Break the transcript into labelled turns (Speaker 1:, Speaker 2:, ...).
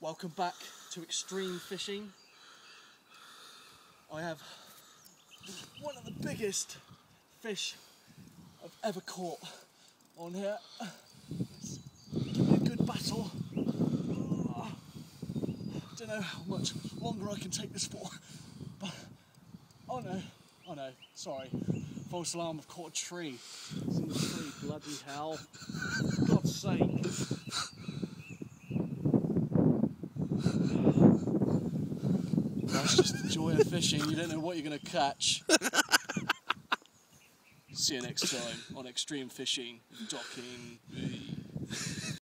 Speaker 1: Welcome back to Extreme Fishing. I have one of the biggest fish I've ever caught on here. Give it a good battle. I don't know how much longer I can take this for, but oh no, oh no, sorry. False alarm, I've caught a tree. It's in the tree, bloody hell. For God's sake. That's just the joy of fishing. You don't know what you're going to catch. See you next time on Extreme Fishing, Docky.